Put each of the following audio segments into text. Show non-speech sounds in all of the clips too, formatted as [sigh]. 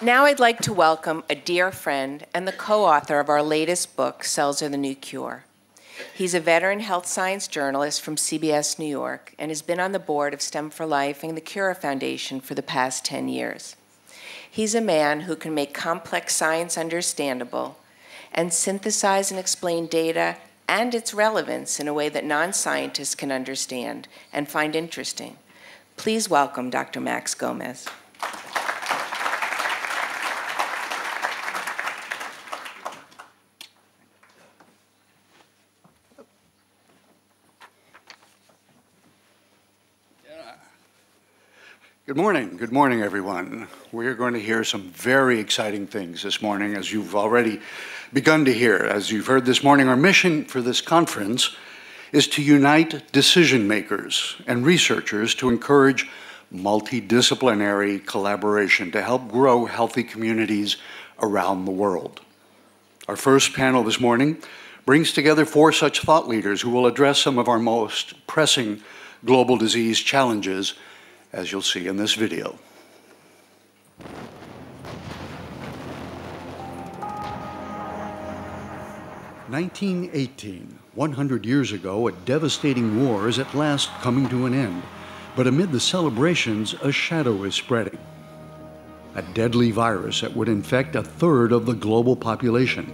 Now I'd like to welcome a dear friend and the co-author of our latest book, Cells Are the New Cure. He's a veteran health science journalist from CBS New York and has been on the board of STEM for Life and the Cura Foundation for the past 10 years. He's a man who can make complex science understandable and synthesize and explain data and its relevance in a way that non-scientists can understand and find interesting. Please welcome Dr. Max Gomez. Good morning. Good morning, everyone. We're going to hear some very exciting things this morning, as you've already begun to hear. As you've heard this morning, our mission for this conference is to unite decision makers and researchers to encourage multidisciplinary collaboration to help grow healthy communities around the world. Our first panel this morning brings together four such thought leaders who will address some of our most pressing global disease challenges as you'll see in this video. Nineteen eighteen, 100 years ago, a devastating war is at last coming to an end. But amid the celebrations, a shadow is spreading. A deadly virus that would infect a third of the global population.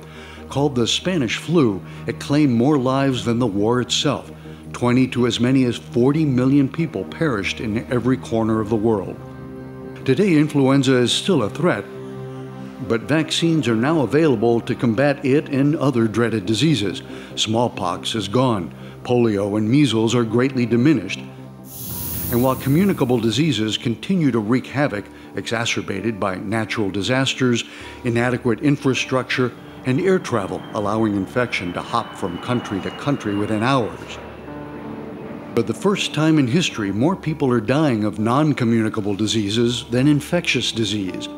Called the Spanish flu, it claimed more lives than the war itself 20 to as many as 40 million people perished in every corner of the world. Today, influenza is still a threat, but vaccines are now available to combat it and other dreaded diseases. Smallpox is gone, polio and measles are greatly diminished. And while communicable diseases continue to wreak havoc, exacerbated by natural disasters, inadequate infrastructure, and air travel allowing infection to hop from country to country within hours. For the first time in history, more people are dying of non communicable diseases than infectious disease,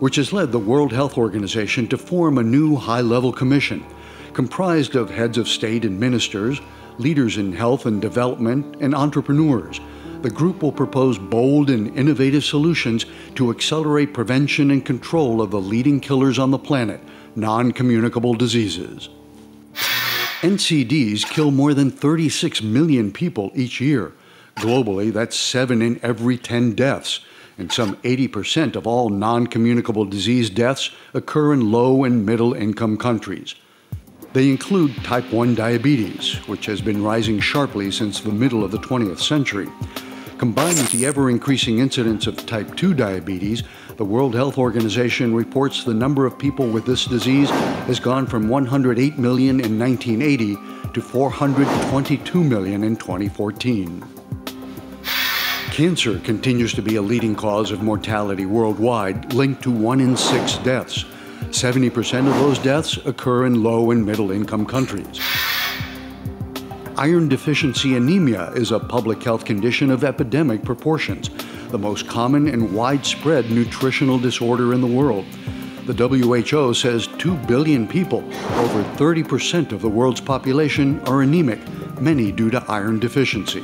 which has led the World Health Organization to form a new high level commission comprised of heads of state and ministers, leaders in health and development, and entrepreneurs. The group will propose bold and innovative solutions to accelerate prevention and control of the leading killers on the planet, non communicable diseases. NCDs kill more than 36 million people each year. Globally, that's 7 in every 10 deaths. And some 80% of all non communicable disease deaths occur in low and middle income countries. They include type 1 diabetes, which has been rising sharply since the middle of the 20th century. Combined with the ever increasing incidence of type 2 diabetes, the World Health Organization reports the number of people with this disease has gone from 108 million in 1980 to 422 million in 2014. Cancer continues to be a leading cause of mortality worldwide, linked to one in six deaths. 70% of those deaths occur in low and middle income countries. Iron deficiency anemia is a public health condition of epidemic proportions, the most common and widespread nutritional disorder in the world. The WHO says 2 billion people, over 30% of the world's population, are anemic, many due to iron deficiency.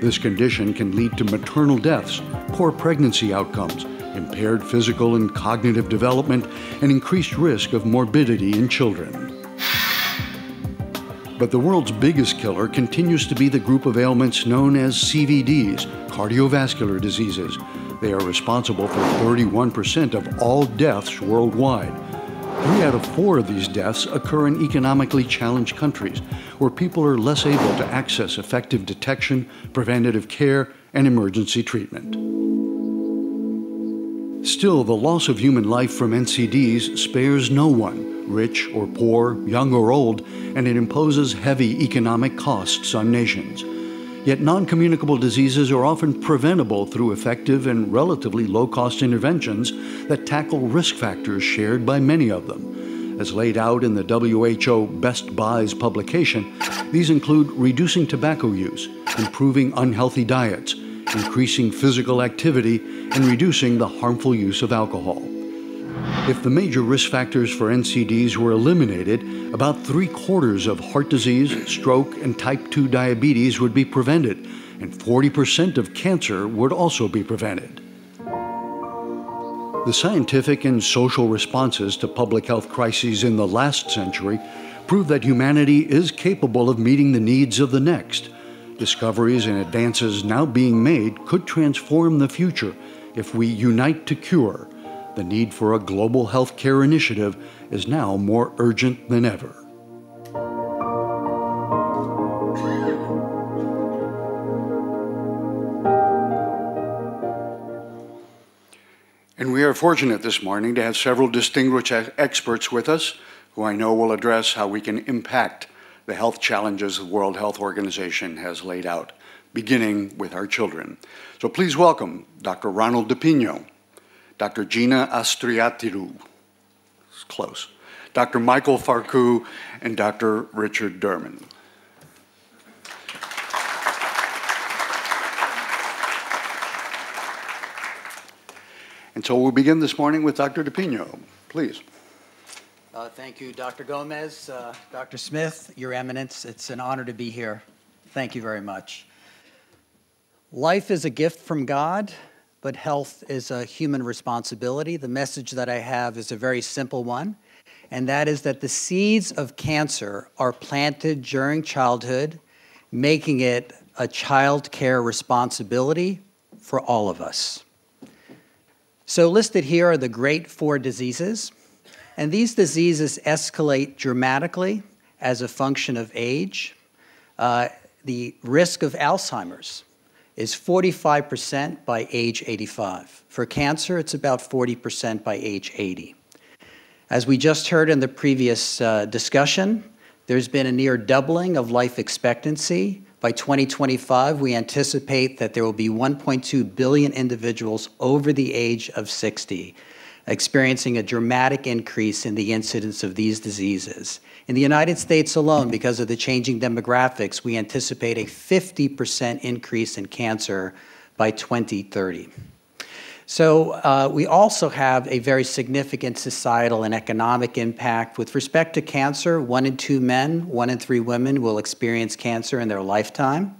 This condition can lead to maternal deaths, poor pregnancy outcomes, impaired physical and cognitive development, and increased risk of morbidity in children. But the world's biggest killer continues to be the group of ailments known as CVDs, cardiovascular diseases. They are responsible for 31% of all deaths worldwide. Three out of four of these deaths occur in economically challenged countries, where people are less able to access effective detection, preventative care, and emergency treatment. Still, the loss of human life from NCDs spares no one rich or poor, young or old, and it imposes heavy economic costs on nations. Yet non communicable diseases are often preventable through effective and relatively low cost interventions that tackle risk factors shared by many of them. As laid out in the WHO Best Buys publication, these include reducing tobacco use, improving unhealthy diets, increasing physical activity, and reducing the harmful use of alcohol. If the major risk factors for NCDs were eliminated, about three quarters of heart disease, stroke, and type 2 diabetes would be prevented, and 40% of cancer would also be prevented. The scientific and social responses to public health crises in the last century prove that humanity is capable of meeting the needs of the next. Discoveries and advances now being made could transform the future if we unite to cure. The need for a global healthcare initiative is now more urgent than ever. And we are fortunate this morning to have several distinguished experts with us who I know will address how we can impact the health challenges the World Health Organization has laid out, beginning with our children. So please welcome Dr. Ronald DePinho, Dr. Gina Astriatiru, it's close, Dr. Michael Farkouh, and Dr. Richard Derman. And so we'll begin this morning with Dr. DePinho. Please. Uh, thank you, Dr. Gomez, uh, Dr. Smith, Your Eminence. It's an honor to be here. Thank you very much. Life is a gift from God, but health is a human responsibility. The message that I have is a very simple one, and that is that the seeds of cancer are planted during childhood, making it a child care responsibility for all of us. So, listed here are the great four diseases. And these diseases escalate dramatically as a function of age. Uh, the risk of Alzheimer's is 45% by age 85. For cancer, it's about 40% by age 80. As we just heard in the previous uh, discussion, there's been a near doubling of life expectancy by 2025, we anticipate that there will be 1.2 billion individuals over the age of 60 experiencing a dramatic increase in the incidence of these diseases. In the United States alone, because of the changing demographics, we anticipate a 50% increase in cancer by 2030. So uh, we also have a very significant societal and economic impact. With respect to cancer, one in two men, one in three women will experience cancer in their lifetime.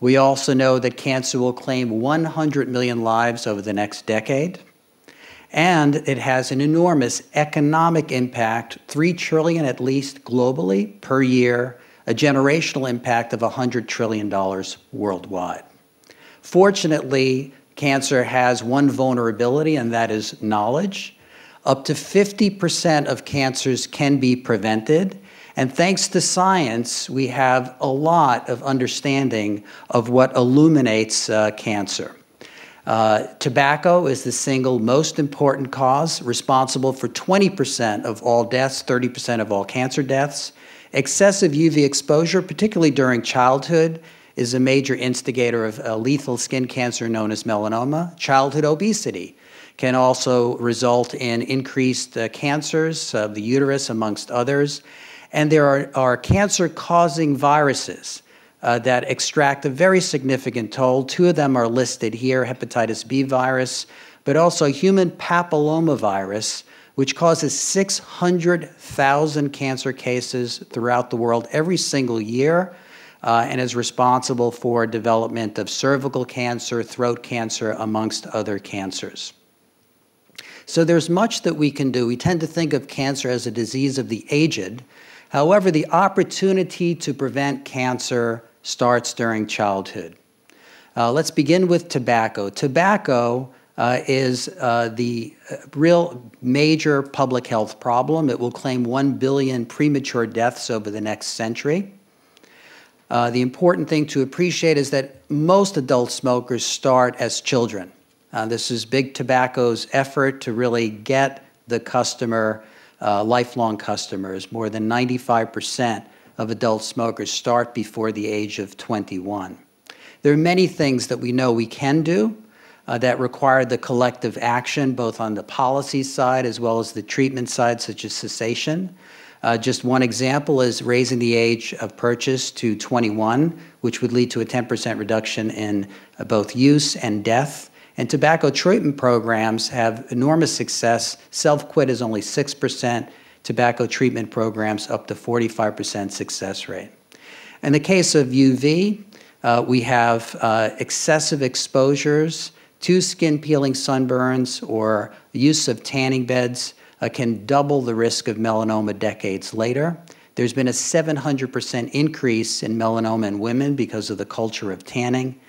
We also know that cancer will claim 100 million lives over the next decade. And it has an enormous economic impact, 3 trillion at least globally per year, a generational impact of $100 trillion worldwide. Fortunately, Cancer has one vulnerability, and that is knowledge. Up to 50% of cancers can be prevented. And thanks to science, we have a lot of understanding of what illuminates uh, cancer. Uh, tobacco is the single most important cause, responsible for 20% of all deaths, 30% of all cancer deaths. Excessive UV exposure, particularly during childhood, is a major instigator of a lethal skin cancer known as melanoma. Childhood obesity can also result in increased uh, cancers of the uterus, amongst others. And there are, are cancer causing viruses uh, that extract a very significant toll. Two of them are listed here hepatitis B virus, but also human papillomavirus, which causes 600,000 cancer cases throughout the world every single year uh, and is responsible for development of cervical cancer, throat cancer, amongst other cancers. So there's much that we can do. We tend to think of cancer as a disease of the aged. However, the opportunity to prevent cancer starts during childhood. Uh, let's begin with tobacco. Tobacco uh, is uh, the real major public health problem. It will claim 1 billion premature deaths over the next century. Uh, the important thing to appreciate is that most adult smokers start as children. Uh, this is Big Tobacco's effort to really get the customer, uh, lifelong customers. More than 95% of adult smokers start before the age of 21. There are many things that we know we can do uh, that require the collective action, both on the policy side as well as the treatment side, such as cessation. Uh, just one example is raising the age of purchase to 21, which would lead to a 10% reduction in uh, both use and death. And tobacco treatment programs have enormous success. Self quit is only 6%, tobacco treatment programs up to 45% success rate. In the case of UV, uh, we have uh, excessive exposures Two skin peeling sunburns or use of tanning beds uh, can double the risk of melanoma decades later. There's been a 700% increase in melanoma in women because of the culture of tanning.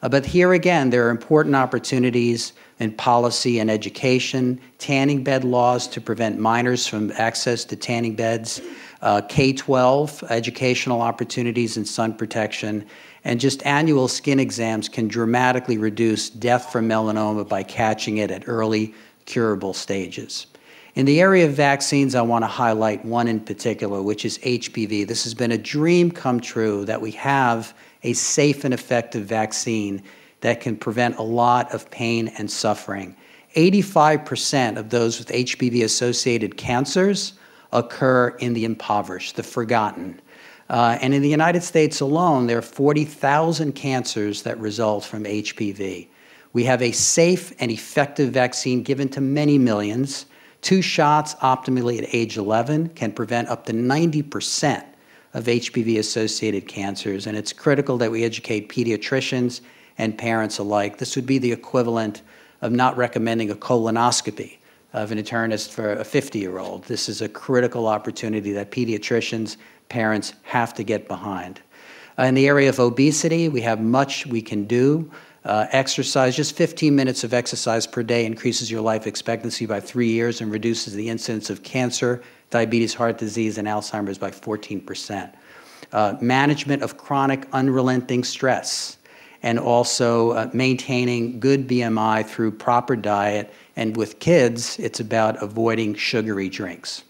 Uh, but here again, there are important opportunities in policy and education, tanning bed laws to prevent minors from access to tanning beds, uh, K 12 educational opportunities in sun protection, and just annual skin exams can dramatically reduce death from melanoma by catching it at early curable stages. In the area of vaccines, I want to highlight one in particular, which is HPV. This has been a dream come true that we have a safe and effective vaccine that can prevent a lot of pain and suffering. 85% of those with HPV associated cancers occur in the impoverished, the forgotten. Uh, and in the United States alone, there are 40,000 cancers that result from HPV. We have a safe and effective vaccine given to many millions. Two shots optimally at age 11 can prevent up to 90% of HPV associated cancers, and it's critical that we educate pediatricians and parents alike. This would be the equivalent of not recommending a colonoscopy of an internist for a 50 year old. This is a critical opportunity that pediatricians, parents have to get behind. In the area of obesity, we have much we can do. Uh, exercise, just 15 minutes of exercise per day increases your life expectancy by three years and reduces the incidence of cancer, diabetes, heart disease, and Alzheimer's by 14%. Uh, management of chronic unrelenting stress, and also uh, maintaining good BMI through proper diet. And with kids, it's about avoiding sugary drinks.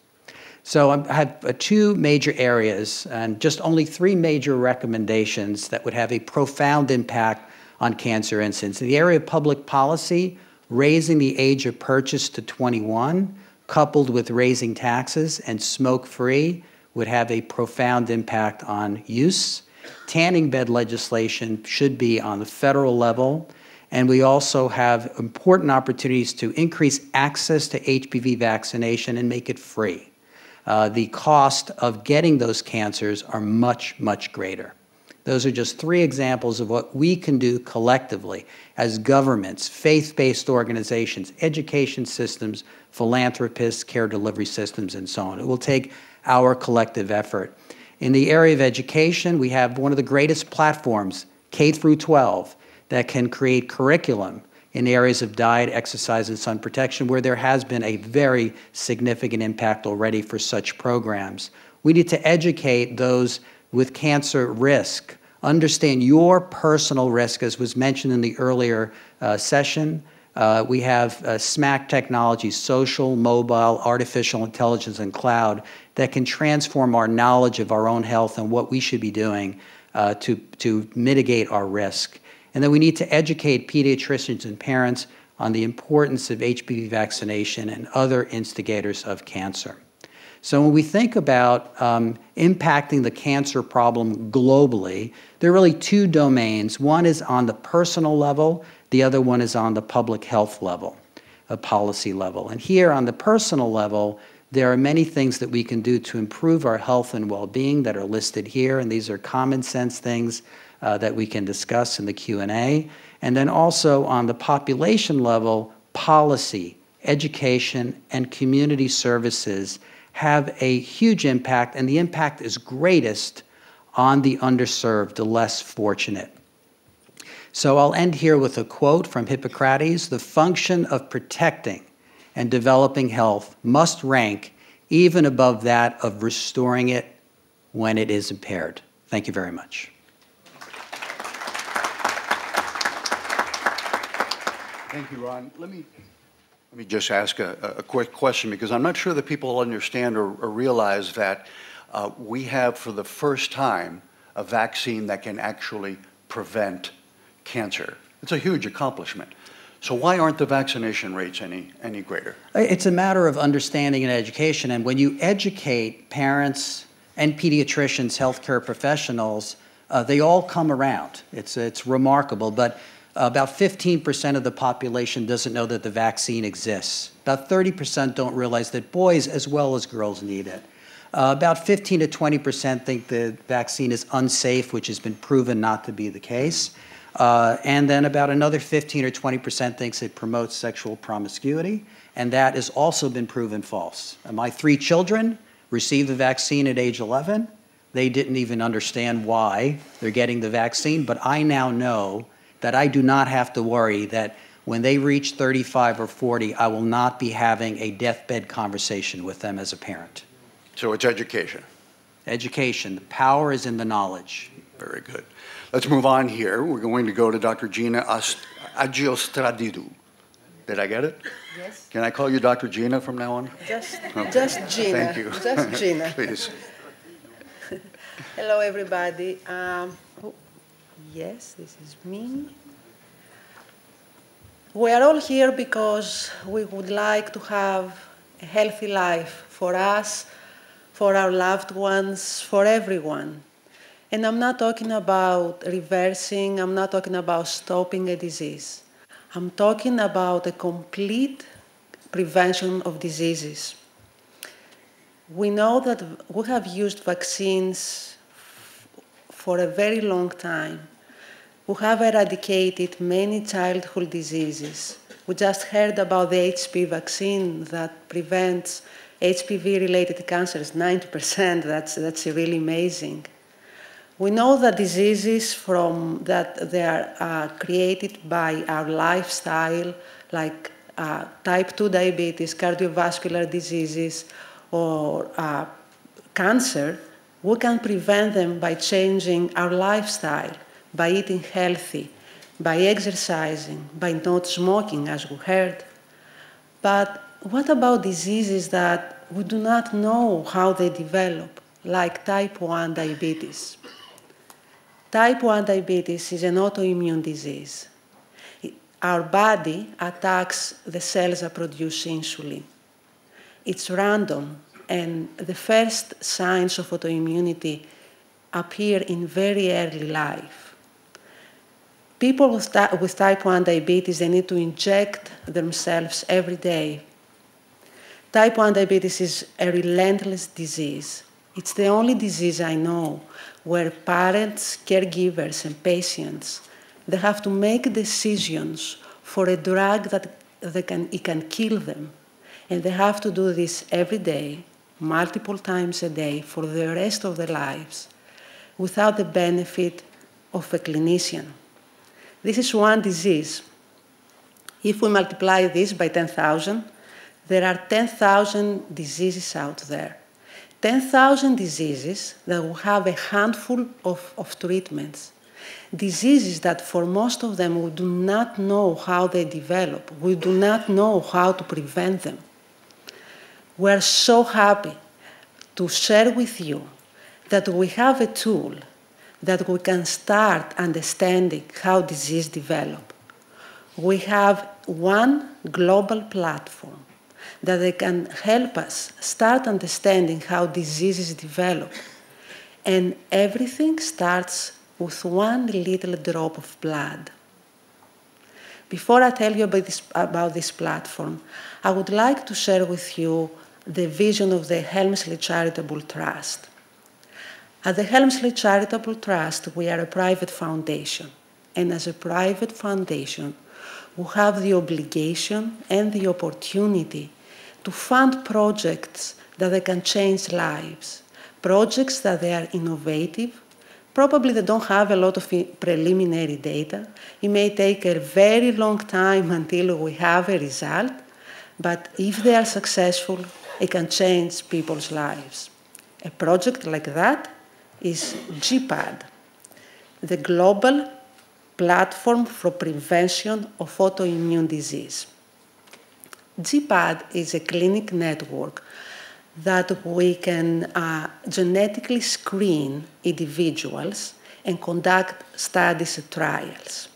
So I have uh, two major areas and just only three major recommendations that would have a profound impact on cancer incidence. In the area of public policy, raising the age of purchase to 21 coupled with raising taxes and smoke free would have a profound impact on use. Tanning bed legislation should be on the federal level. And we also have important opportunities to increase access to HPV vaccination and make it free. Uh, the cost of getting those cancers are much, much greater. Those are just three examples of what we can do collectively as governments, faith based organizations, education systems, philanthropists, care delivery systems, and so on. It will take our collective effort. In the area of education, we have one of the greatest platforms, K through 12, that can create curriculum in areas of diet, exercise, and sun protection, where there has been a very significant impact already for such programs. We need to educate those with cancer risk understand your personal risk, as was mentioned in the earlier uh, session. Uh, we have uh, SMAC technology, social, mobile, artificial intelligence, and cloud that can transform our knowledge of our own health and what we should be doing uh, to, to mitigate our risk. And then we need to educate pediatricians and parents on the importance of HPV vaccination and other instigators of cancer. So when we think about um, impacting the cancer problem globally, there are really two domains. One is on the personal level, the other one is on the public health level, a policy level. And here on the personal level, there are many things that we can do to improve our health and well-being that are listed here, and these are common sense things uh, that we can discuss in the Q&A. And then also on the population level, policy, education, and community services have a huge impact, and the impact is greatest on the underserved, the less fortunate. So I'll end here with a quote from Hippocrates The function of protecting and developing health must rank even above that of restoring it when it is impaired. Thank you very much. Thank you, Ron. Let me let me just ask a, a quick question because I'm not sure that people understand or, or realize that uh, we have, for the first time, a vaccine that can actually prevent cancer. It's a huge accomplishment. So why aren't the vaccination rates any, any greater? It's a matter of understanding and education. And when you educate parents and pediatricians, healthcare professionals, uh, they all come around. It's, it's remarkable. But about 15% of the population doesn't know that the vaccine exists. About 30% don't realize that boys as well as girls need it. Uh, about 15 to 20% think the vaccine is unsafe, which has been proven not to be the case. Uh, and then about another 15 or 20% thinks it promotes sexual promiscuity, and that has also been proven false. My three children received the vaccine at age 11. They didn't even understand why they're getting the vaccine, but I now know that I do not have to worry that when they reach 35 or 40, I will not be having a deathbed conversation with them as a parent. So it's education. Education, the power is in the knowledge. Very good. Let's move on here. We're going to go to Dr. Gina Agiostratidou. Did I get it? Yes, Can I call you Dr. Gina from now on? just, Okay. just Gina. Thank you. Just [laughs] Gina. Please. Hello, everybody. Um, oh, yes, this is me. We are all here because we would like to have a healthy life for us, for our loved ones, for everyone. And I'm not talking about reversing, I'm not talking about stopping a disease. I'm talking about a complete prevention of diseases. We know that we have used vaccines for a very long time. We have eradicated many childhood diseases. We just heard about the HPV vaccine that prevents HPV related cancers 90%. That's, that's really amazing. We know that diseases from that they are uh, created by our lifestyle, like uh, type 2 diabetes, cardiovascular diseases, or uh, cancer, we can prevent them by changing our lifestyle, by eating healthy, by exercising, by not smoking, as we heard. But what about diseases that we do not know how they develop, like type 1 diabetes? Type 1 diabetes is an autoimmune disease. Our body attacks the cells that produce insulin. It's random, and the first signs of autoimmunity appear in very early life. People with, type 1 diabetes, they need to inject themselves every day. Type 1 diabetes is a relentless disease. It's the only disease I know where parents, caregivers, and patients they have to make decisions for a drug that they can, it can kill them. And they have to do this every day, multiple times a day, for the rest of their lives, without the benefit of a clinician. This is one disease. If we multiply this by 10,000, there are 10,000 diseases out there. 10,000 diseases that will have a handful of, of treatments. Diseases that, for most of them, we do not know how they develop. We do not know how to prevent them. We're so happy to share with you that we have a tool that we can start understanding how disease develop. We have one global platform that they can help us start understanding how diseases develop. And everything starts with one little drop of blood. Before I tell you about this, about this platform, I would like to share with you the vision of the Helmsley Charitable Trust. At the Helmsley Charitable Trust, we are a private foundation. And as a private foundation, we have the obligation and the opportunity to fund projects that they can change lives, projects that they are innovative. Probably they don't have a lot of preliminary data. It may take a very long time until we have a result, but if they are successful, it can change people's lives. A project like that is GPAD, the Global Platform for Prevention of Autoimmune Disease. GPAD is a clinic network that we can uh, genetically screen individuals and conduct studies and trials.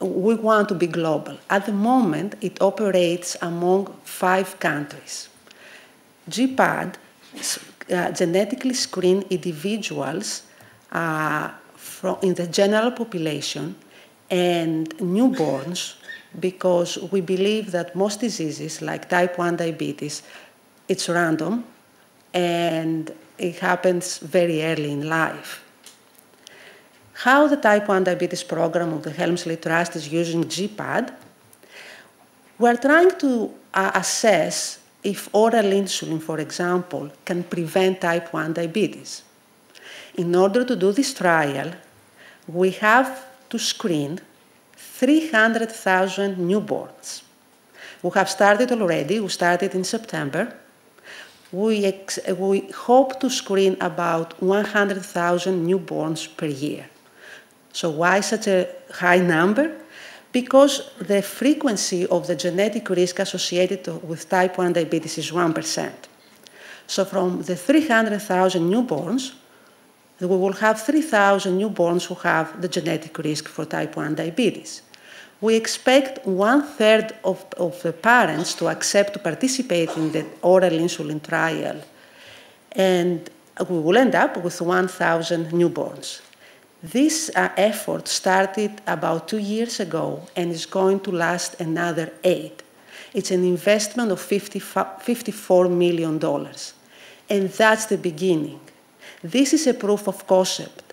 We want to be global. At the moment, it operates among five countries. GPAD uh, genetically screen individuals uh, from, in the general population and newborns because we believe that most diseases like type 1 diabetes it's random and it happens very early in life how the type 1 diabetes program of the Helmsley Trust is using GPAD. We're trying to uh, assess if oral insulin, for example, can prevent type 1 diabetes. In order to do this trial, we have to screen 300,000 newborns. We have started already, we started in September. We, we hope to screen about 100,000 newborns per year. So, why such a high number? Because the frequency of the genetic risk associated with type 1 diabetes is 1%. So, from the 300,000 newborns, we will have 3,000 newborns who have the genetic risk for type 1 diabetes. We expect one third of, of the parents to accept to participate in the oral insulin trial, and we will end up with 1,000 newborns. This uh, effort started about two years ago and is going to last another eight. It's an investment of 50, $54 million. And that's the beginning. This is a proof of concept.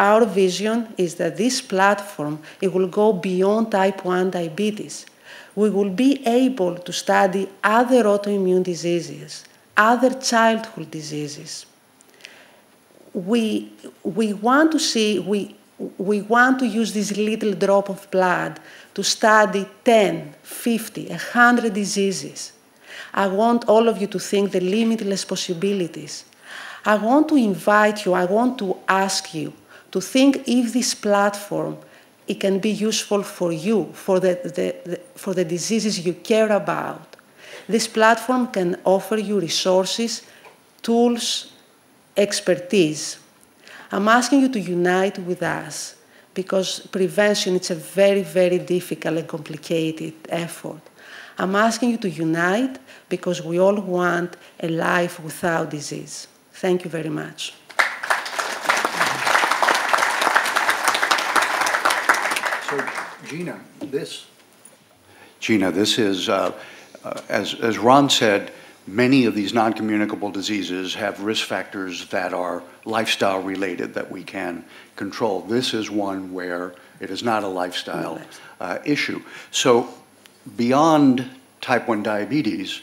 Our vision is that this platform it will go beyond type 1 diabetes. We will be able to study other autoimmune diseases, other childhood diseases. We, we want to see, we, we want to use this little drop of blood to study 10, 50, 100 diseases. I want all of you to think the limitless possibilities. I want to invite you, I want to ask you to think if this platform it can be useful for you, for the, the, the, for the diseases you care about. This platform can offer you resources, tools, expertise. I'm asking you to unite with us because prevention is a very, very difficult and complicated effort. I'm asking you to unite because we all want a life without disease. Thank you very much. So, Gina, this. Gina, this is, uh, uh, as, as Ron said, many of these non communicable diseases have risk factors that are lifestyle related that we can control. This is one where it is not a lifestyle uh, issue. So, beyond type 1 diabetes,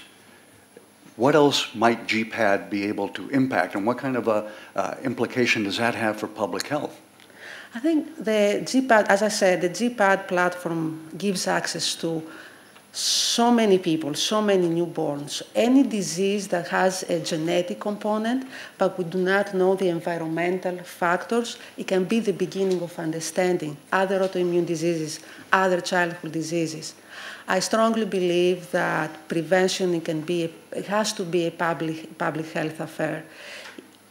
what else might GPAD be able to impact, and what kind of a uh, implication does that have for public health? I think the GPAD, as I said, the GPAD platform gives access to so many people, so many newborns, any disease that has a genetic component, but we do not know the environmental factors, it can be the beginning of understanding other autoimmune diseases, other childhood diseases. I strongly believe that prevention can be, it has to be a public, public health affair.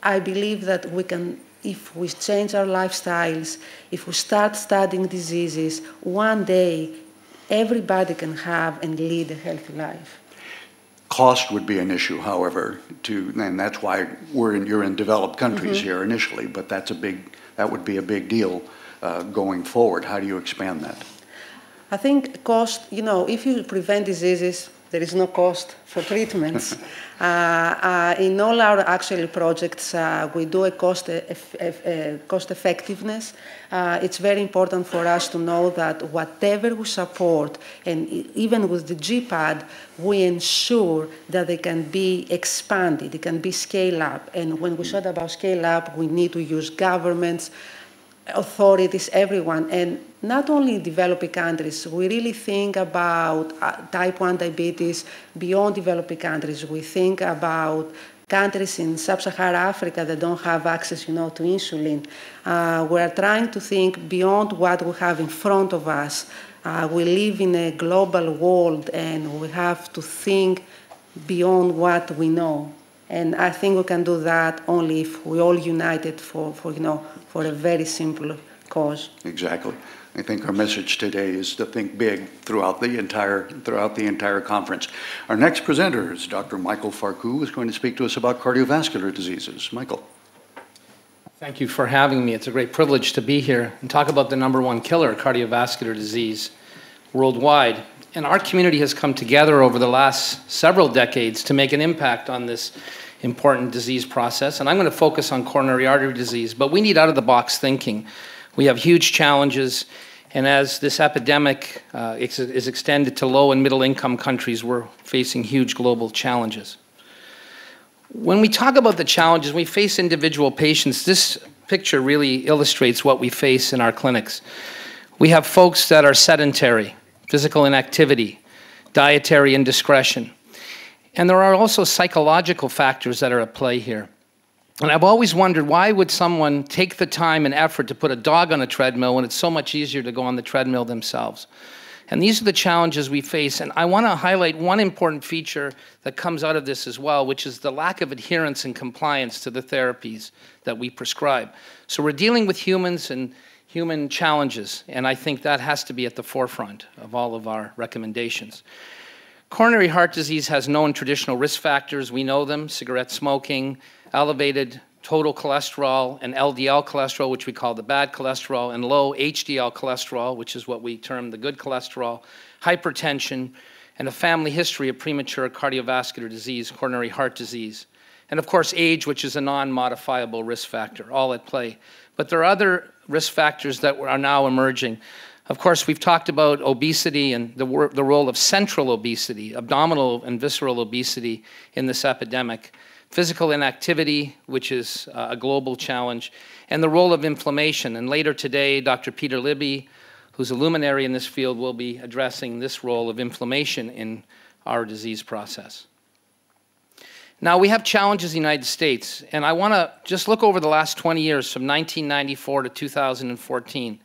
I believe that we can, if we change our lifestyles, if we start studying diseases, one day everybody can have and lead a healthy life. Cost would be an issue, however, to, and that's why we're in, you're in developed countries mm-hmm. here initially, but that's a big, that would be a big deal uh, going forward. How do you expand that? I think cost, you know, if you prevent diseases, there is no cost for treatments. [laughs] uh, uh, in all our actual projects, uh, we do a cost, cost effectiveness. Uh, it's very important for us to know that whatever we support, and even with the GPAD, we ensure that they can be expanded, they can be scaled up. And when we said about scale up, we need to use governments, authorities, everyone. And not only developing countries, we really think about uh, type 1 diabetes beyond developing countries. We think about countries in sub-Saharan Africa that don't have access, you know, to insulin. Uh, we're trying to think beyond what we have in front of us. Uh, we live in a global world and we have to think beyond what we know. And I think we can do that only if we all united for, for you know, for a very simple cause. Exactly. I think our message today is to think big throughout the entire throughout the entire conference. Our next presenter is Dr. Michael Farkouh, who is going to speak to us about cardiovascular diseases. Michael. Thank you for having me. It's a great privilege to be here and talk about the number one killer, cardiovascular disease, worldwide. And our community has come together over the last several decades to make an impact on this important disease process. And I'm going to focus on coronary artery disease, but we need out of the box thinking. We have huge challenges, and as this epidemic uh, is, is extended to low and middle income countries, we're facing huge global challenges. When we talk about the challenges, we face individual patients. This picture really illustrates what we face in our clinics. We have folks that are sedentary, physical inactivity, dietary indiscretion. And there are also psychological factors that are at play here. And I've always wondered why would someone take the time and effort to put a dog on a treadmill when it's so much easier to go on the treadmill themselves? And these are the challenges we face. And I want to highlight one important feature that comes out of this as well, which is the lack of adherence and compliance to the therapies that we prescribe. So we're dealing with humans and human challenges, and I think that has to be at the forefront of all of our recommendations. Coronary heart disease has known traditional risk factors. We know them cigarette smoking, elevated total cholesterol, and LDL cholesterol, which we call the bad cholesterol, and low HDL cholesterol, which is what we term the good cholesterol, hypertension, and a family history of premature cardiovascular disease, coronary heart disease. And of course, age, which is a non modifiable risk factor, all at play. But there are other risk factors that are now emerging. Of course, we've talked about obesity and the, the role of central obesity, abdominal and visceral obesity in this epidemic, physical inactivity, which is uh, a global challenge, and the role of inflammation. And later today, Dr. Peter Libby, who's a luminary in this field, will be addressing this role of inflammation in our disease process. Now, we have challenges in the United States, and I want to just look over the last 20 years from 1994 to 2014.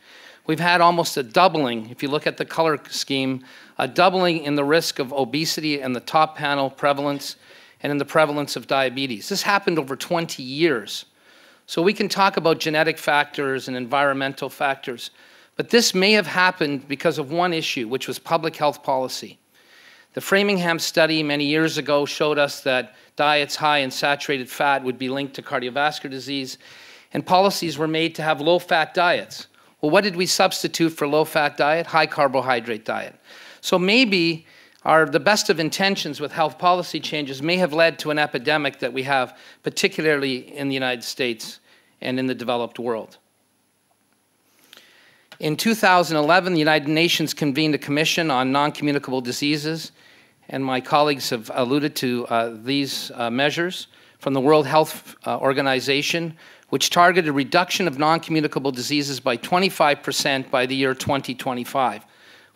We've had almost a doubling, if you look at the color scheme, a doubling in the risk of obesity and the top panel prevalence and in the prevalence of diabetes. This happened over 20 years. So we can talk about genetic factors and environmental factors, but this may have happened because of one issue, which was public health policy. The Framingham study many years ago showed us that diets high in saturated fat would be linked to cardiovascular disease, and policies were made to have low fat diets. Well, what did we substitute for low fat diet? High carbohydrate diet. So maybe our, the best of intentions with health policy changes may have led to an epidemic that we have, particularly in the United States and in the developed world. In 2011, the United Nations convened a commission on non communicable diseases and my colleagues have alluded to uh, these uh, measures from the World Health uh, Organization, which targeted a reduction of non-communicable diseases by 25% by the year 2025,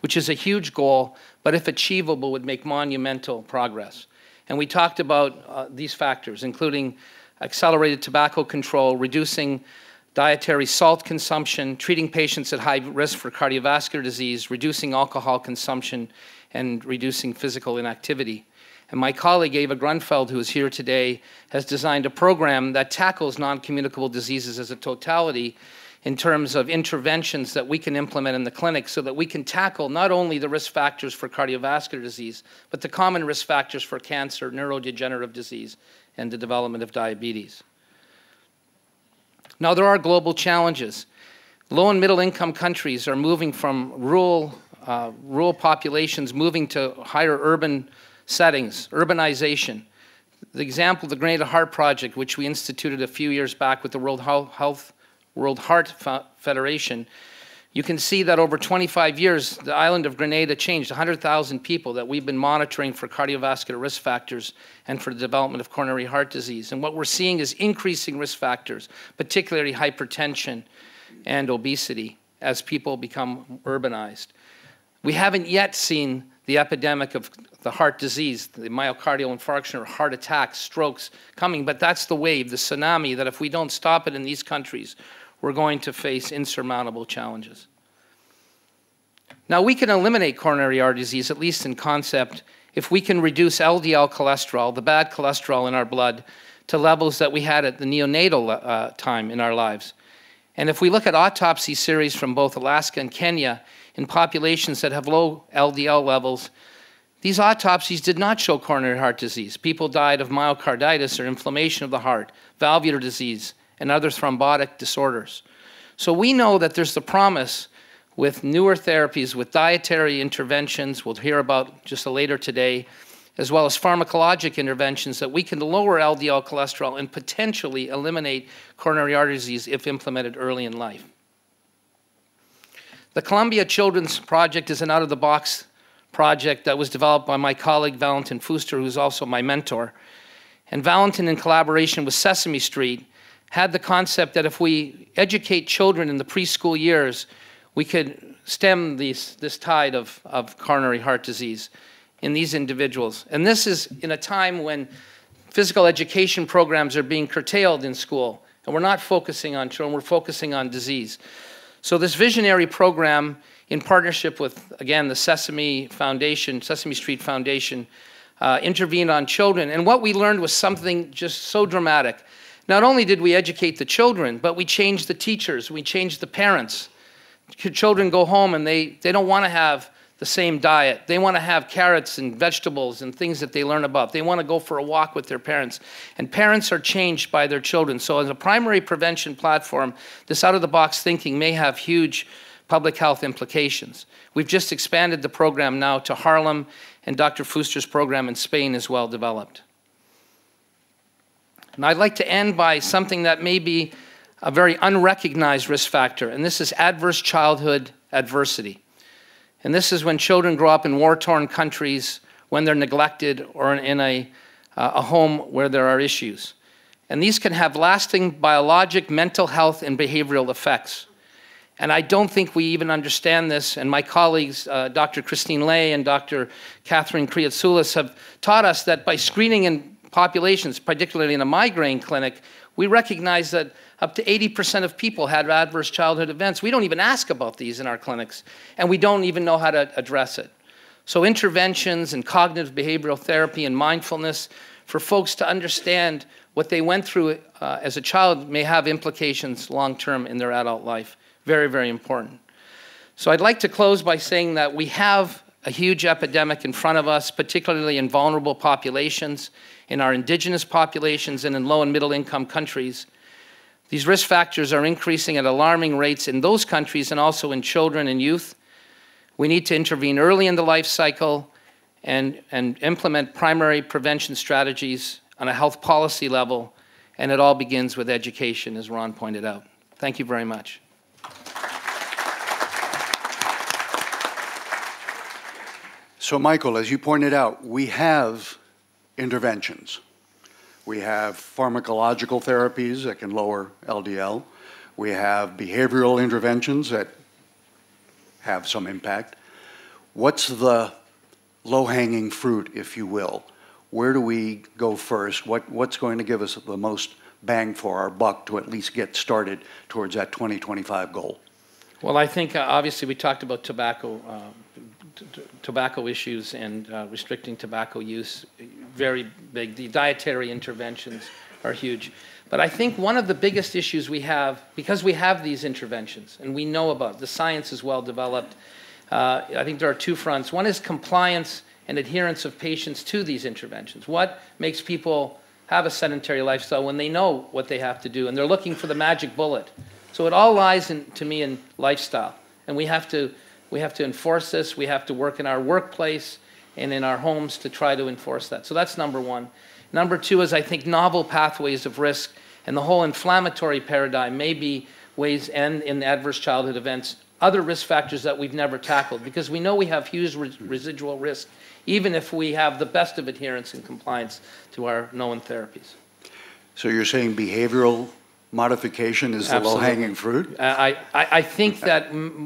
which is a huge goal, but if achievable would make monumental progress. And we talked about uh, these factors, including accelerated tobacco control, reducing dietary salt consumption, treating patients at high risk for cardiovascular disease, reducing alcohol consumption, and reducing physical inactivity. And my colleague Eva Grunfeld, who is here today, has designed a program that tackles non-communicable diseases as a totality in terms of interventions that we can implement in the clinic so that we can tackle not only the risk factors for cardiovascular disease, but the common risk factors for cancer, neurodegenerative disease, and the development of diabetes. Now, there are global challenges. Low and middle income countries are moving from rural uh, rural populations moving to higher urban settings, urbanization. The example of the Grenada Heart Project, which we instituted a few years back with the World Health, World Heart Federation, you can see that over 25 years, the island of Grenada changed 100,000 people that we've been monitoring for cardiovascular risk factors and for the development of coronary heart disease. And what we're seeing is increasing risk factors, particularly hypertension and obesity, as people become urbanized. We haven't yet seen the epidemic of the heart disease, the myocardial infarction or heart attacks, strokes coming, but that's the wave, the tsunami, that if we don't stop it in these countries, we're going to face insurmountable challenges. Now, we can eliminate coronary artery disease, at least in concept, if we can reduce LDL cholesterol, the bad cholesterol in our blood, to levels that we had at the neonatal uh, time in our lives. And if we look at autopsy series from both Alaska and Kenya, in populations that have low LDL levels, these autopsies did not show coronary heart disease. People died of myocarditis or inflammation of the heart, valvular disease, and other thrombotic disorders. So we know that there's the promise with newer therapies, with dietary interventions, we'll hear about just later today, as well as pharmacologic interventions, that we can lower LDL cholesterol and potentially eliminate coronary artery disease if implemented early in life. The Colombia Children's Project is an out of the box project that was developed by my colleague Valentin Fuster, who's also my mentor. And Valentin, in collaboration with Sesame Street, had the concept that if we educate children in the preschool years, we could stem these, this tide of, of coronary heart disease in these individuals. And this is in a time when physical education programs are being curtailed in school, and we're not focusing on children, we're focusing on disease. So this visionary program, in partnership with, again, the Sesame Foundation, Sesame Street Foundation, uh, intervened on children. And what we learned was something just so dramatic. Not only did we educate the children, but we changed the teachers, we changed the parents. Children go home and they, they don't want to have the same diet. They want to have carrots and vegetables and things that they learn about. They want to go for a walk with their parents. And parents are changed by their children. So, as a primary prevention platform, this out of the box thinking may have huge public health implications. We've just expanded the program now to Harlem, and Dr. Fuster's program in Spain is well developed. And I'd like to end by something that may be a very unrecognized risk factor, and this is adverse childhood adversity. And this is when children grow up in war torn countries, when they're neglected, or in a, uh, a home where there are issues. And these can have lasting biologic, mental health, and behavioral effects. And I don't think we even understand this. And my colleagues, uh, Dr. Christine Lay and Dr. Catherine Kriatsoulis, have taught us that by screening in populations, particularly in a migraine clinic, we recognize that up to 80% of people had adverse childhood events. We don't even ask about these in our clinics, and we don't even know how to address it. So, interventions and cognitive behavioral therapy and mindfulness for folks to understand what they went through uh, as a child may have implications long term in their adult life. Very, very important. So, I'd like to close by saying that we have a huge epidemic in front of us, particularly in vulnerable populations, in our indigenous populations, and in low and middle income countries. These risk factors are increasing at alarming rates in those countries and also in children and youth. We need to intervene early in the life cycle and, and implement primary prevention strategies on a health policy level, and it all begins with education, as Ron pointed out. Thank you very much. So, Michael, as you pointed out, we have interventions. We have pharmacological therapies that can lower LDL. We have behavioral interventions that have some impact. What's the low-hanging fruit, if you will? Where do we go first? What, what's going to give us the most bang for our buck to at least get started towards that 2025 goal? Well, I think uh, obviously we talked about tobacco uh, tobacco issues and uh, restricting tobacco use, very big. The dietary interventions are huge. But I think one of the biggest issues we have, because we have these interventions and we know about the science is well developed, uh, I think there are two fronts. One is compliance and adherence of patients to these interventions. What makes people have a sedentary lifestyle when they know what they have to do and they're looking for the magic bullet? So it all lies, in, to me, in lifestyle. And we have to we have to enforce this. We have to work in our workplace and in our homes to try to enforce that. So that's number one. Number two is I think novel pathways of risk and the whole inflammatory paradigm may be ways and in adverse childhood events other risk factors that we've never tackled because we know we have huge residual risk even if we have the best of adherence and compliance to our known therapies. So you're saying behavioral modification is the low-hanging fruit? Uh, I, I, I think that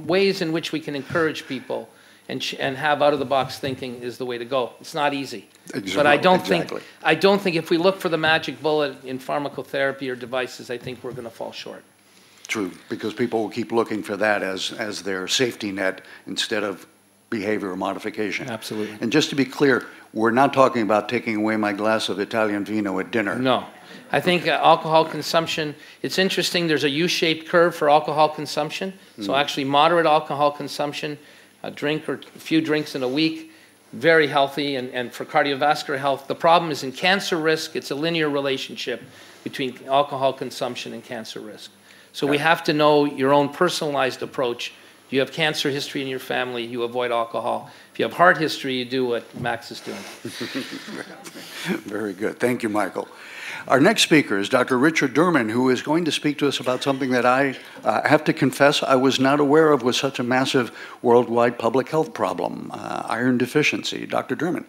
ways in which we can encourage people and, and have out-of-the-box thinking is the way to go. It's not easy. But I don't think, I don't think if we look for the magic bullet in pharmacotherapy or devices, I think we're going to fall short. True, because people will keep looking for that as, as their safety net instead of behavioral modification. Absolutely. And just to be clear, we're not talking about taking away my glass of Italian vino at dinner. No, I think uh, alcohol consumption, it's interesting, there's a U-shaped curve for alcohol consumption. So mm. actually moderate alcohol consumption, a drink or a few drinks in a week, very healthy and, and for cardiovascular health. The problem is in cancer risk, it's a linear relationship between alcohol consumption and cancer risk. So we have to know your own personalized approach you have cancer history in your family, you avoid alcohol. If you have heart history, you do what Max is doing. [laughs] Very good. Thank you, Michael. Our next speaker is Dr. Richard Derman, who is going to speak to us about something that I uh, have to confess I was not aware of was such a massive worldwide public health problem uh, iron deficiency. Dr. Derman.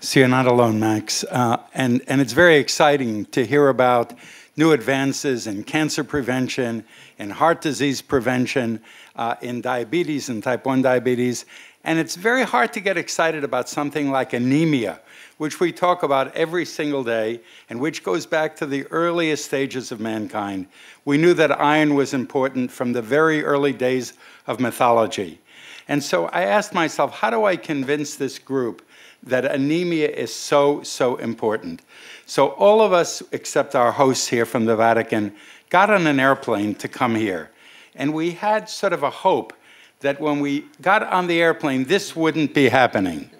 So you're not alone, Max. Uh, and, and it's very exciting to hear about new advances in cancer prevention, in heart disease prevention, uh, in diabetes and type 1 diabetes. And it's very hard to get excited about something like anemia, which we talk about every single day and which goes back to the earliest stages of mankind. We knew that iron was important from the very early days of mythology. And so I asked myself, how do I convince this group that anemia is so, so important? So all of us, except our hosts here from the Vatican, got on an airplane to come here. And we had sort of a hope that when we got on the airplane, this wouldn't be happening.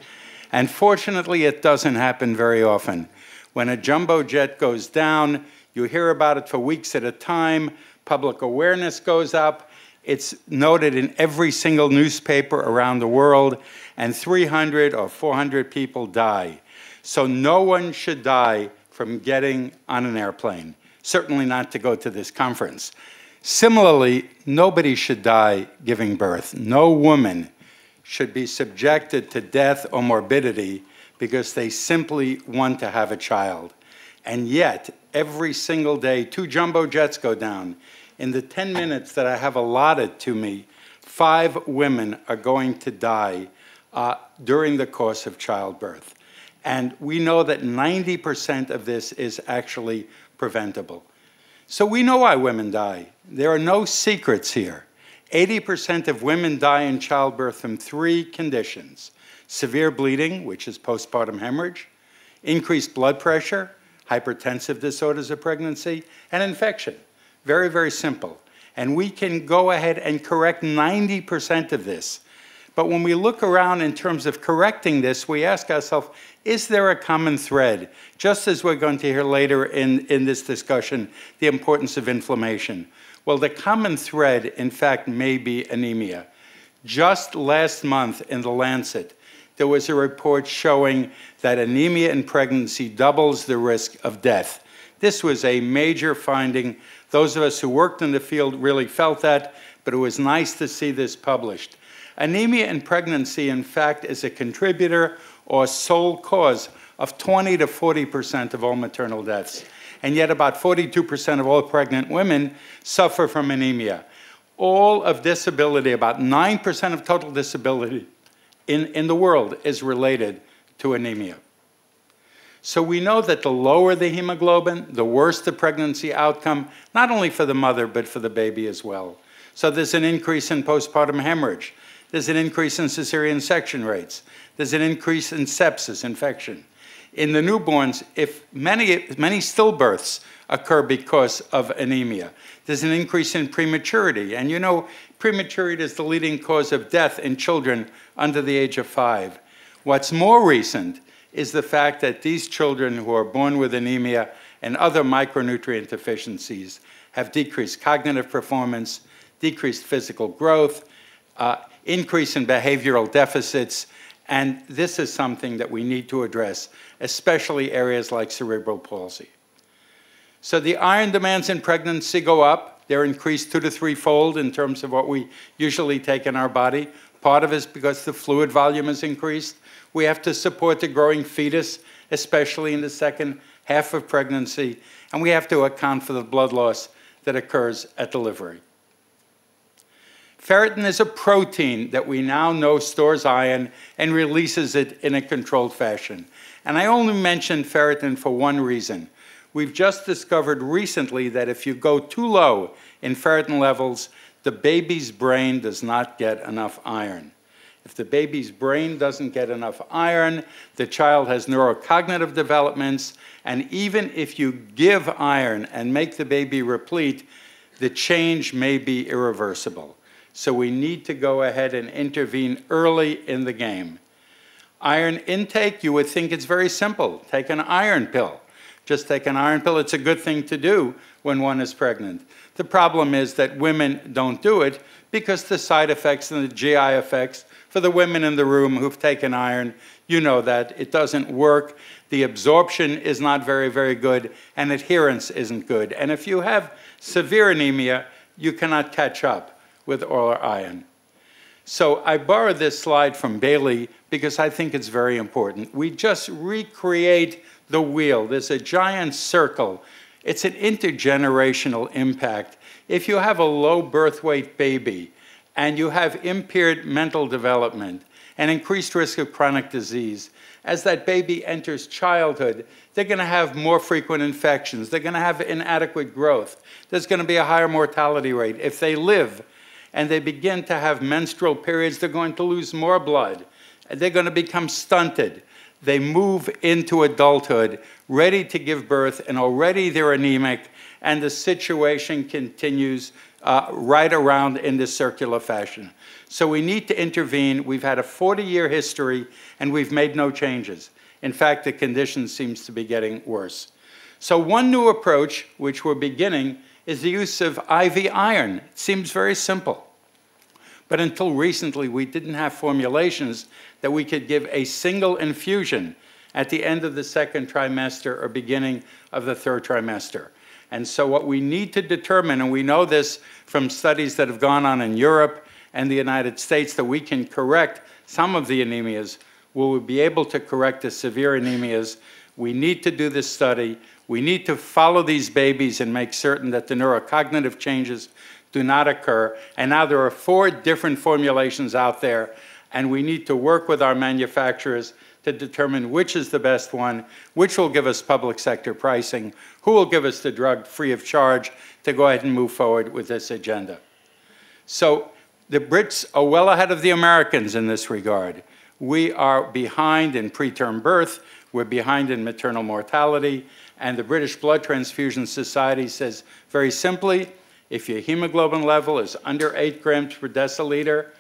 And fortunately, it doesn't happen very often. When a jumbo jet goes down, you hear about it for weeks at a time, public awareness goes up, it's noted in every single newspaper around the world, and 300 or 400 people die. So no one should die from getting on an airplane, certainly not to go to this conference. Similarly, nobody should die giving birth. No woman should be subjected to death or morbidity because they simply want to have a child. And yet, every single day, two jumbo jets go down. In the 10 minutes that I have allotted to me, five women are going to die uh, during the course of childbirth. And we know that 90% of this is actually preventable. So we know why women die. There are no secrets here. 80% of women die in childbirth from three conditions severe bleeding, which is postpartum hemorrhage, increased blood pressure, hypertensive disorders of pregnancy, and infection. Very, very simple. And we can go ahead and correct 90% of this but when we look around in terms of correcting this, we ask ourselves, is there a common thread? Just as we're going to hear later in, in this discussion, the importance of inflammation. Well, the common thread, in fact, may be anemia. Just last month in The Lancet, there was a report showing that anemia in pregnancy doubles the risk of death. This was a major finding. Those of us who worked in the field really felt that, but it was nice to see this published. Anemia in pregnancy, in fact, is a contributor or sole cause of 20 to 40% of all maternal deaths. And yet, about 42% of all pregnant women suffer from anemia. All of disability, about 9% of total disability in, in the world, is related to anemia. So we know that the lower the hemoglobin, the worse the pregnancy outcome, not only for the mother, but for the baby as well. So there's an increase in postpartum hemorrhage. There's an increase in cesarean section rates. There's an increase in sepsis infection. In the newborns, if many, many stillbirths occur because of anemia, there's an increase in prematurity. And you know, prematurity is the leading cause of death in children under the age of five. What's more recent is the fact that these children who are born with anemia and other micronutrient deficiencies have decreased cognitive performance, decreased physical growth, uh, increase in behavioral deficits, and this is something that we need to address, especially areas like cerebral palsy. So the iron demands in pregnancy go up. They're increased two to threefold in terms of what we usually take in our body. Part of it is because the fluid volume is increased. We have to support the growing fetus, especially in the second half of pregnancy, and we have to account for the blood loss that occurs at delivery. Ferritin is a protein that we now know stores iron and releases it in a controlled fashion. And I only mention ferritin for one reason. We've just discovered recently that if you go too low in ferritin levels, the baby's brain does not get enough iron. If the baby's brain doesn't get enough iron, the child has neurocognitive developments, and even if you give iron and make the baby replete, the change may be irreversible. So we need to go ahead and intervene early in the game. Iron intake, you would think it's very simple. Take an iron pill. just take an iron pill. It's a good thing to do when one is pregnant. The problem is that women don't do it because the side effects and the GI effects for the women in the room who've taken iron, you know that it doesn't work. The absorption is not very, very good, and adherence isn't good. And if you have severe anemia, you cannot catch up with oral iron. So I borrowed this slide from Bailey because I think it's very important. We just recreate the wheel. There's a giant circle. It's an intergenerational impact. If you have a low birth weight baby and you have impaired mental development and increased risk of chronic disease, as that baby enters childhood, they're going to have more frequent infections. They're going to have inadequate growth. There's going to be a higher mortality rate. If they live and they begin to have menstrual periods, they're going to lose more blood. They're going to become stunted. They move into adulthood ready to give birth, and already they're anemic, and the situation continues uh, right around in this circular fashion. So we need to intervene. We've had a 40-year history, and we've made no changes. In fact, the condition seems to be getting worse. So one new approach, which we're beginning, is the use of IV iron. It seems very simple. But until recently, we didn't have formulations that we could give a single infusion at the end of the second trimester or beginning of the third trimester. And so what we need to determine, and we know this from studies that have gone on in Europe and the United States, that we can correct some of the anemias. Will we be able to correct the severe anemias? We need to do this study. We need to follow these babies and make certain that the neurocognitive changes do not occur. And now there are four different formulations out there, and we need to work with our manufacturers to determine which is the best one, which will give us public sector pricing, who will give us the drug free of charge to go ahead and move forward with this agenda. So the Brits are well ahead of the Americans in this regard. We are behind in preterm birth, we're behind in maternal mortality, and the British Blood Transfusion Society says very simply, if your hemoglobin level is under 8 grams per deciliter,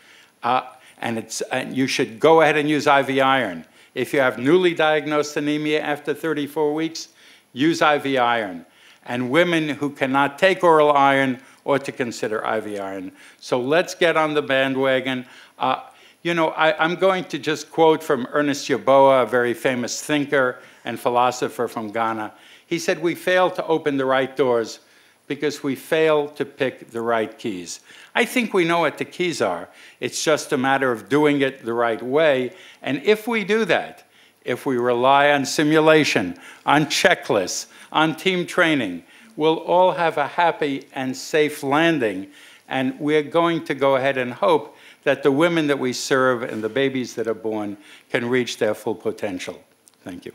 uh, and, it's, and you should go ahead and use IV iron. If you have newly diagnosed anemia after 34 weeks, use IV iron. And women who cannot take oral iron ought to consider IV iron. So let's get on the bandwagon. Uh, you know, I, am going to just quote from Ernest Yeboah, a very famous thinker and philosopher from Ghana. He said, We fail to open the right doors because we fail to pick the right keys. I think we know what the keys are. It's just a matter of doing it the right way. And if we do that, if we rely on simulation, on checklists, on team training, we'll all have a happy and safe landing. And we're going to go ahead and hope that the women that we serve and the babies that are born can reach their full potential. Thank you.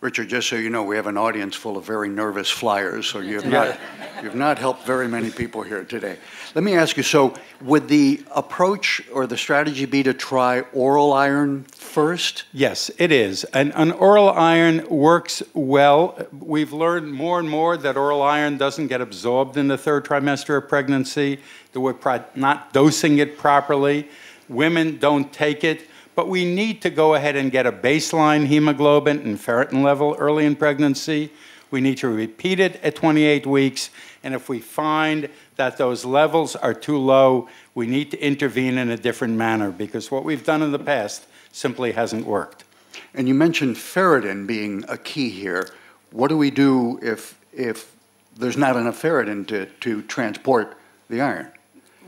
Richard, just so you know, we have an audience full of very nervous flyers, so you have not, you've not helped very many people here today. Let me ask you, so would the approach or the strategy be to try oral iron first? Yes, it is. And an oral iron works well. We've learned more and more that oral iron doesn't get absorbed in the third trimester of pregnancy, that we're not dosing it properly. Women don't take it but we need to go ahead and get a baseline hemoglobin and ferritin level early in pregnancy. We need to repeat it at 28 weeks, and if we find that those levels are too low, we need to intervene in a different manner because what we've done in the past simply hasn't worked. And you mentioned ferritin being a key here. What do we do if, if there's not enough ferritin to, to transport the iron?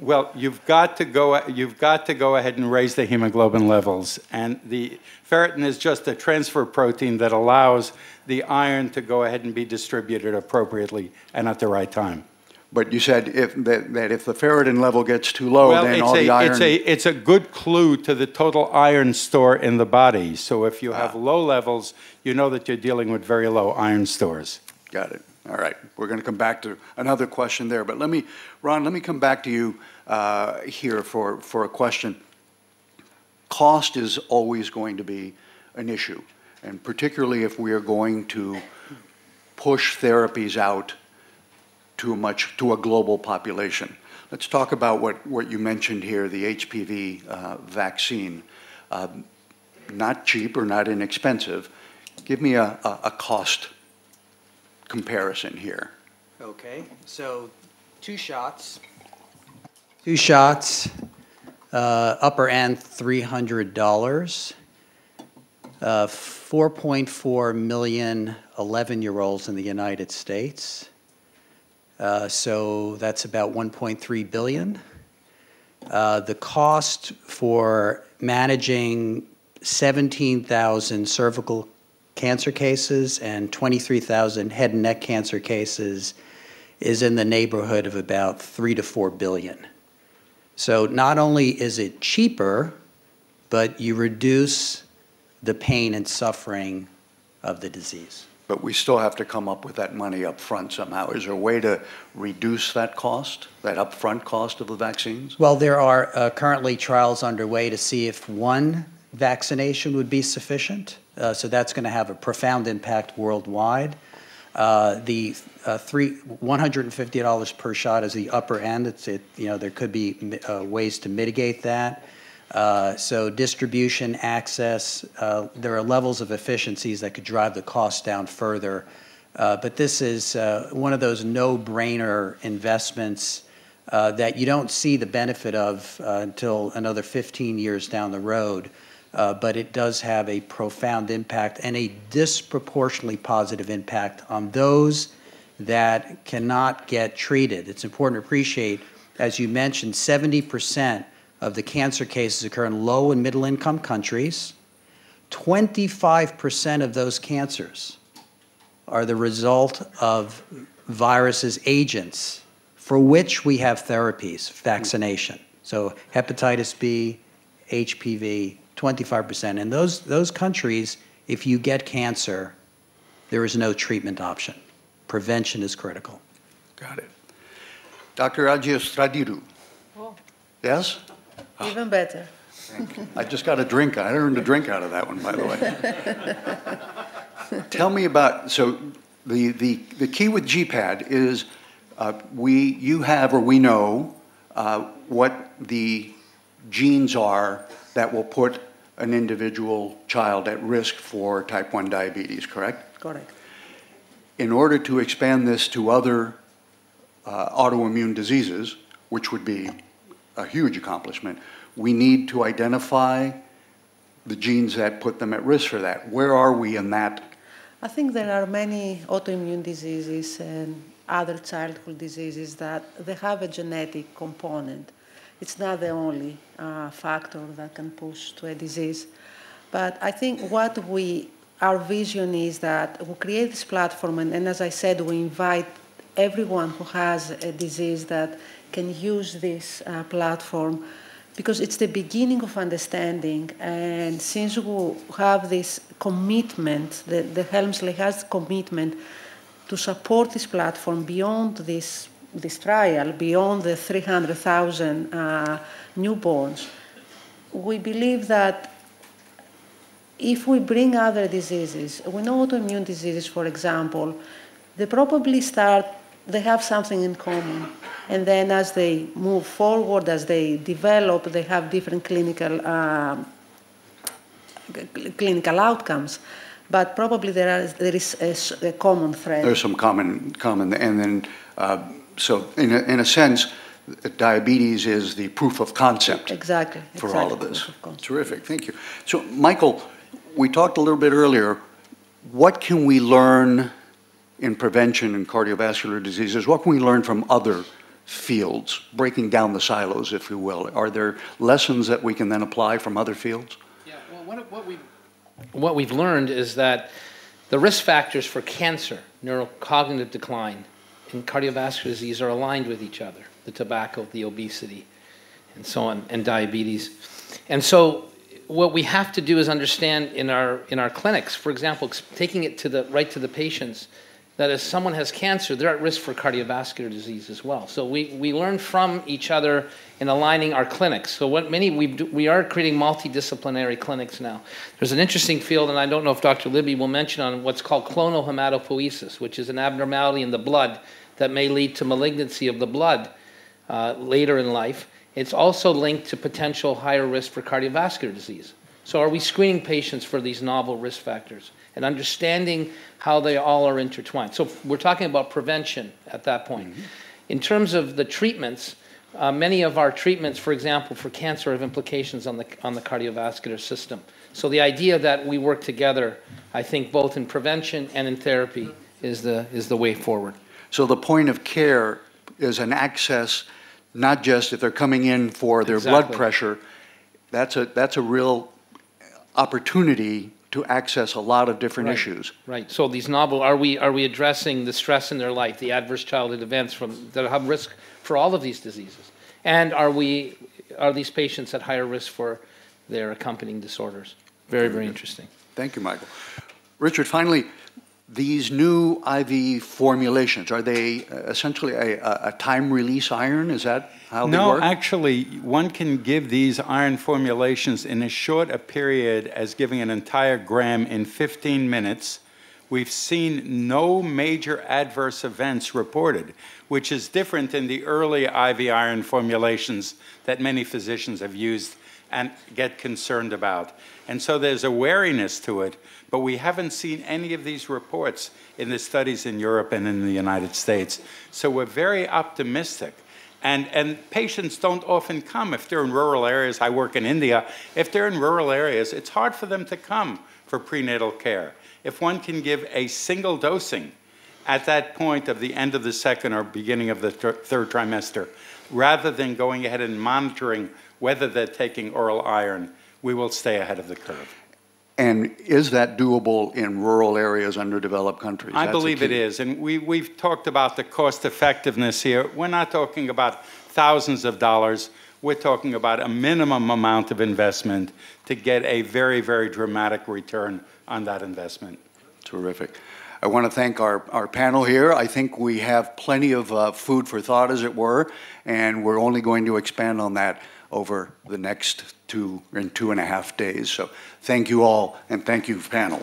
Well, you've got to go. You've got to go ahead and raise the hemoglobin levels, and the ferritin is just a transfer protein that allows the iron to go ahead and be distributed appropriately and at the right time. But you said if that, that if the ferritin level gets too low, well, then all a, the iron. It's a it's a good clue to the total iron store in the body. So if you have ah. low levels, you know that you're dealing with very low iron stores. Got it. All right, we're going to come back to another question there, but let me, Ron, let me come back to you uh, here for, for a question. Cost is always going to be an issue, and particularly if we are going to push therapies out to a much to a global population. Let's talk about what, what you mentioned here, the HPV uh, vaccine. Um, Not cheap or not inexpensive. Give me a, a, a cost comparison here. Okay, so two shots. Two shots, uh, upper end $300. Uh, 4.4 million 11-year-olds in the United States. Uh, So that's about 1.3 billion. Uh, The cost for managing 17,000 cervical cancer cases and 23,000 head and neck cancer cases is in the neighborhood of about 3 to 4 billion. So not only is it cheaper, but you reduce the pain and suffering of the disease. But we still have to come up with that money up front somehow. Is there a way to reduce that cost, that upfront cost of the vaccines? Well, there are uh, currently trials underway to see if one vaccination would be sufficient. Uh, So that's going to have a profound impact worldwide. Uh, The uh, three, $150 per shot is the upper end. It's, it, you know, there could be uh, ways to mitigate that. Uh, So distribution, access, uh, there are levels of efficiencies that could drive the cost down further. Uh, But this is uh, one of those no-brainer investments uh, that you don't see the benefit of until another 15 years down the road. But it does have a profound impact and a disproportionately positive impact on those that cannot get treated. It's important to appreciate, as you mentioned, 70% of the cancer cases occur in low and middle income countries. 25% of those cancers are the result of viruses, agents, for which we have therapies, vaccination. So hepatitis B, HPV, 25%. In those, those countries, if you get cancer, there is no treatment option. Prevention is critical. Got it. Dr. Agiostratidou? Oh. Yes? Even better. I just got a drink. I earned a drink out of that one, by the way. [laughs] Tell me about, so the, the, the key with GPPAD is uh, we, you have or we know uh, what the genes are that will put an individual child at risk for type 1 diabetes, correct? Correct. in order to expand this to other uh, autoimmune diseases, which would be a huge accomplishment, we need to identify the genes that put them at risk for that. Where are we in that? I think there are many autoimmune diseases and other childhood diseases that they have a genetic component. It's not the only uh, factor that can push to a disease. But I think what we, our vision is that we create this platform, and, and as I said, we invite everyone who has a disease that can use this uh, platform because it's the beginning of understanding. And since we have this commitment, the, the Helmsley has commitment to support this platform beyond this, this trial, beyond the 300,000 uh, newborns, we believe that if we bring other diseases, we know autoimmune diseases, for example, they probably start, they have something in common. And then as they move forward, as they develop, they have different clinical, uh, clinical outcomes. But probably there, are, there is a common thread. There's some common, common, and then, uh, so in a, in a sense, diabetes is the proof of concept. Exactly. for all of this. of. Terrific, thank you. So, Michael, we talked a little bit earlier, what can we learn in prevention and cardiovascular diseases? What can we learn from other fields, breaking down the silos, if you will? Are there lessons that we can then apply from other fields? Yeah, well, what, what we what we've learned is that the risk factors for cancer, neurocognitive decline, and cardiovascular disease are aligned with each other: the tobacco, the obesity, and so on, and diabetes. And so, what we have to do is understand in our in our clinics, for example, taking it to the right to the patients, that if someone has cancer, they're at risk for cardiovascular disease as well. So we, we learn from each other in aligning our clinics. So what many we do, we are creating multidisciplinary clinics now. There's an interesting field, and I don't know if Dr. Libby will mention on what's called clonal hematopoiesis, which is an abnormality in the blood that may lead to malignancy of the blood. uh, later in life. It's also linked to potential higher risk for cardiovascular disease. So are we screening patients for these novel risk factors and understanding how they all are intertwined? So we're talking about prevention at that point. In terms of the treatments, uh, many of our treatments, for example, for cancer have implications on the, on the cardiovascular system. So the idea that we work together, I think both in prevention and in therapy is the, is the way forward. So the point of care is an access, not just if they're coming in for their blood pressure. That's a, that's a real opportunity to access a lot of different Right. issues. Right, so these novel, are we, are we addressing the stress in their life, the adverse childhood events from, that have risk for all of these diseases? And are we, are these patients at higher risk for their accompanying disorders? Very, very interesting. Thank you, Michael. Richard, finally, these new IV formulations, are they uh, essentially a, a- a time-release iron? Is that how they work? No, actually, one can give these iron formulations in as short a period as giving an entire gram in 15 minutes. We've seen no major adverse events reported, which is different than the early IV iron formulations that many physicians have used and get concerned about. And so there's a wariness to it, but we haven't seen any of these reports in the studies in Europe and in the United States. So we're very optimistic. And, and patients don't often come if they're in rural areas. I work in India. If they're in rural areas, it's hard for them to come for prenatal care. If one can give a single dosing at that point of the end of the second or beginning of the thir- third trimester, rather than going ahead and monitoring whether they're taking oral iron, we will stay ahead of the curve. And is that doable in rural areas, underdeveloped countries? I That's believe it is. and we, we've talked about the cost effectiveness here. We're not talking about thousands of dollars. We're talking about a minimum amount of investment to get a very, very dramatic return on that investment. Terrific. I want to thank our, our panel here. I think we have plenty of uh, food for thought, as it were, and we're only going to expand on that over the next two and two and a half days. So Thank you all, and thank you, panel.